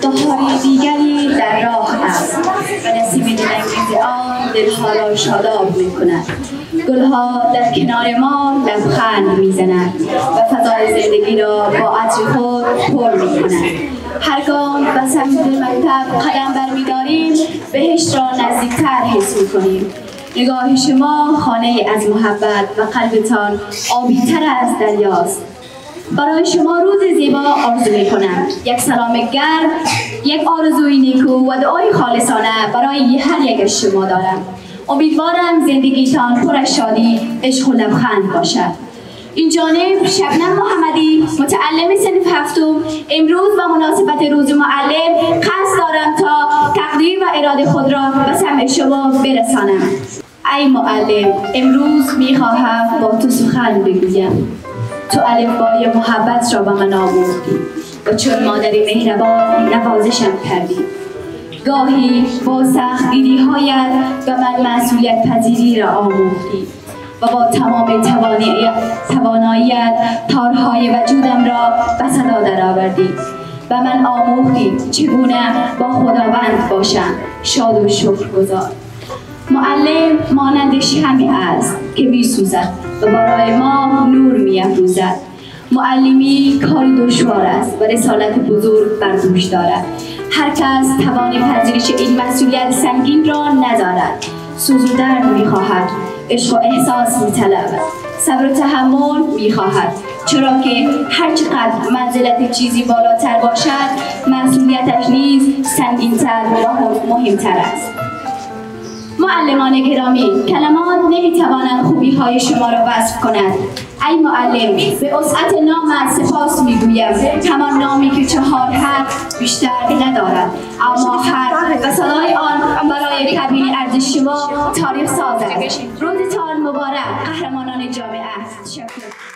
بهاری دیگری در راه است. و نسیم دلانگیز آن دلها را شاداب می کند گلها در کنار ما لبخند می‌زند و فضای زندگی را با عطر خود پر می کند هرگاه به سمت مکتب قدم برمیداریم بهشت را نزدیکتر حس کنیم نگاه شما خانه از محبت و قلبتان آبیتر از دریاست. برای شما روز زیبا آرزو می کنم یک سلام گرم یک آرزوی نیکو و دعای خالصانه برای هر یک از شما دارم. امیدوارم زندگیتان پر از شادی عشق و لبخند باشد. این جانب شبنم محمدی متعلم صنف هفتم. امروز و مناسبت روز معلم قصد دارم تا تقدیر و اراده خود را به سمع شما برسانم. ای معلم امروز می‌خواهم با تو سخن بگویم. تو الفبای محبت را به من آموختی و چون مادری مهربان نوازشم کردی. گاهی با سخت هایت به من مسئولیت پذیری را آموختی و با تمام تواناییت تارهای وجودم را به صدا درآوردی و من آموختی چگونه با خداوند باشم. شاد و شکرگزار. معلم مانند شمی است که می سوزد و برای ما نور می افروزد. معلمی کار دشوار است و رسالت بزرگ بر دوش دارد. هر کس توان پذیرش این مسئولیت سنگین را ندارد. سوز و درد می‌خواهد عشق و احساس میطلبد صبر و تحمل می‌خواهد چرا که هرچقدر منزلت چیزی بالاتر باشد مسئولیتش نیز سنگینتر و مهمتر است. معلمان گرامی کلمات نمی‌توانند خوبی های شما را وصف کنند. ای معلم به وسعت نامت سپاس می‌گویم. همان نامی که چهار حرف بیشتر ندارد. اما هر و صدای آن برای تبیین ارزش شما تاریخ ساز است روزتان مبارک قهرمانان جامعه شکر.